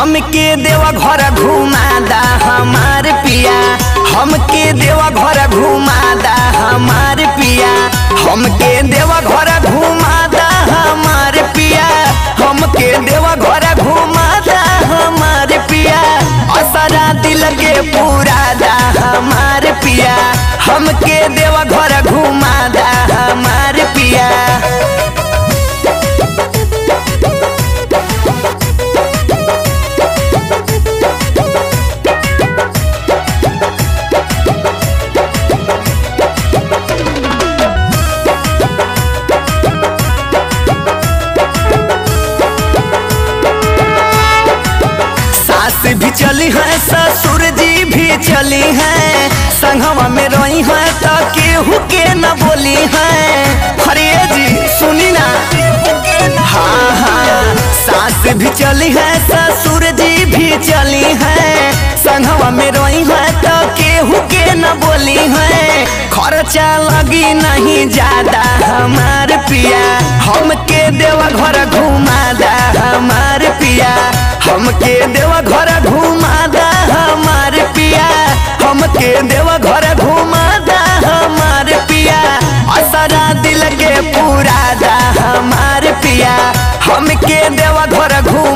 हमके देवा घर घुमादा हमार पिया। हमके देवा घर घुमादा हमार पिया। हमके देवा घर घुमादा हमार पिया। हमके देवा घर घुमादा हमार पिया। असरा दिल के पूरा दा हमार पिया। हमके देवा घर घुमादा भी चली है ससुर जी भी चली है। संगवा में रही है तो केहू के न बोली है। अरे जी, सुनी ना। हाँ हाँ सास भी चली है ससुर जी भी चली है। संगवा में रही है तो केहू के न बोली है। खर्चा लगी नहीं ज़्यादा, हमार पिया। हमके देवा घर पिया हमके देवा घर घुमा दा हमार पिया। हमके देवा घर घुमा दा हमार पिया। असरा दिल के पूरा दा हमार पिया। हमके देवा घर घुमादा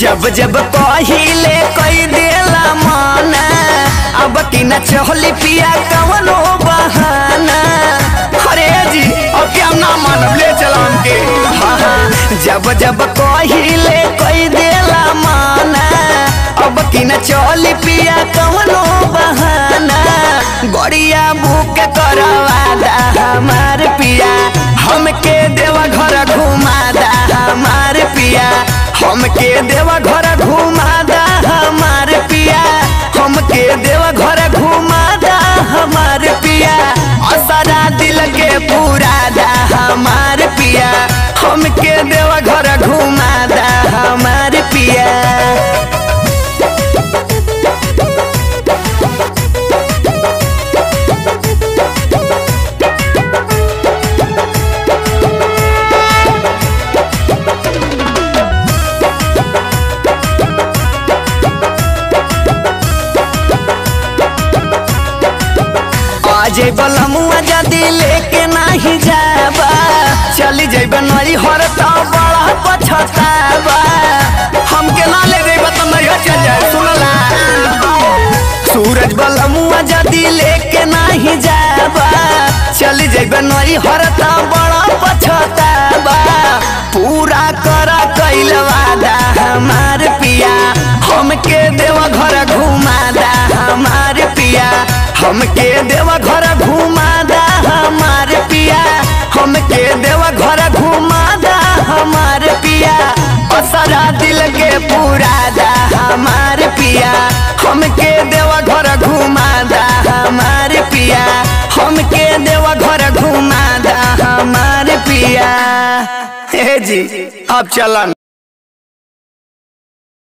जब जब पहिले कई देला माना, अब की न चहली पिया कवनो बहाना। अरे जी, अब क्या ना मानब ले चला हमके हाँ हाँ जब जब पहिले कई देला माना, अब की न चहली पिया कवनो बहाना। गड़िया बुक करवा दा हमार पिया, हमके देवा घर हमके देवा घर घुमा दा हमार पिया। हमके देवा घर घुमा दा हमार पिया। असरा दिल के पूरा दा हमार पिया। हमके देवा घर घुमा दा हमार आज बलमुआ जदी लेके नाही जाबा चली जैब नई हर तो बड़ा पछताबा हमके ना ले चल जाए सुनला सूरज बलमुआ जदी लेके नाही जाबा चली जैब नई हर तो बड़ा पछताबा पूरा कर कैल वादा, हमार पिया। हमके देवा घर घुमादा हमार पिया। हमके देवा हमके देवा घर घुमा दा हमार पिया। असरा दिल के पूरा दा हमार पिया। हमके देवा घर घुमा दा हमार पिया। हमके देवा घर घुमा दा हमार पिया। हे जी अब चलन।